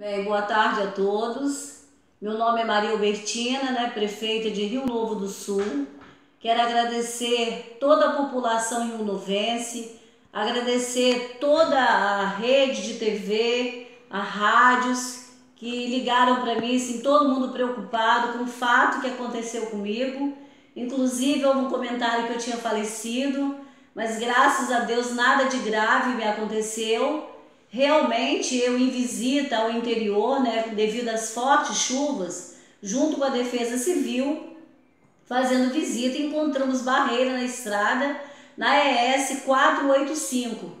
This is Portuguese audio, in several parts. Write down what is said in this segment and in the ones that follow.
Bem, boa tarde a todos. Meu nome é Maria Albertina, né, prefeita de Rio Novo do Sul. Quero agradecer toda a população rio-novense, agradecer toda a rede de TV, a rádios que ligaram para mim, assim, todo mundo preocupado com o fato que aconteceu comigo. Inclusive, houve um comentário que eu tinha falecido, mas graças a Deus nada de grave me aconteceu. Realmente eu em visita ao interior, né, devido às fortes chuvas, junto com a Defesa Civil, fazendo visita, encontramos barreira na estrada na ES 485.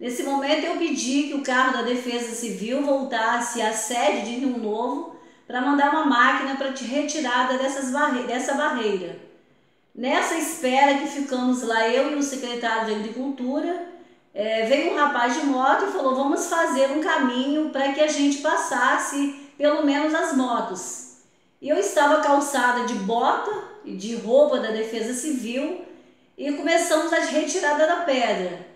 Nesse momento eu pedi que o carro da Defesa Civil voltasse à sede de Rio Novo para mandar uma máquina para retirada dessas barre dessa barreira. Nessa espera que ficamos lá, eu e o secretário de Agricultura, é, veio um rapaz de moto e falou: vamos fazer um caminho para que a gente passasse pelo menos as motos. E eu estava calçada de bota e de roupa da Defesa Civil e começamos a retirada da pedra.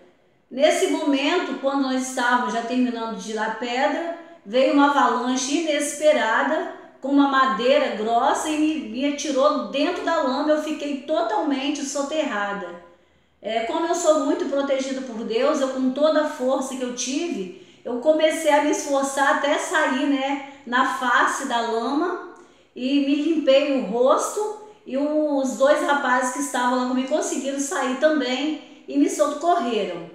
Nesse momento, quando nós estávamos já terminando de tirar a pedra, veio uma avalanche inesperada com uma madeira grossa e me, me atirou dentro da lama. Eu fiquei totalmente soterrada. É, como eu sou muito protegido por Deus, eu com toda a força que eu tive, eu comecei a me esforçar até sair né, na face da lama e me limpei o rosto e os dois rapazes que estavam lá comigo conseguiram sair também e me socorreram.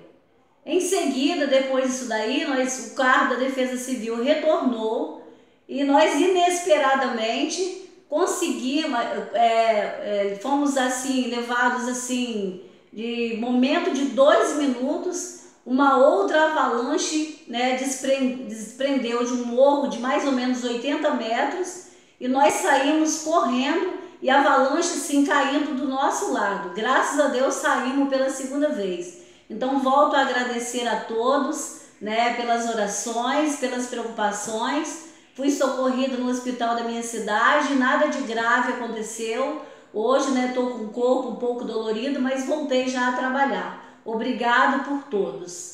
Em seguida, depois disso daí, nós, o carro da Defesa Civil retornou e nós inesperadamente conseguimos, é, é, fomos assim levados assim de momento de dois minutos, uma outra avalanche né, desprendeu de um morro de mais ou menos 80 metros e nós saímos correndo e a avalanche assim caindo do nosso lado. Graças a Deus saímos pela segunda vez. Então volto a agradecer a todos né, pelas orações, pelas preocupações. Fui socorrida no hospital da minha cidade, nada de grave aconteceu. Hoje, né, estou com o corpo um pouco dolorido, mas voltei já a trabalhar. Obrigado por todos.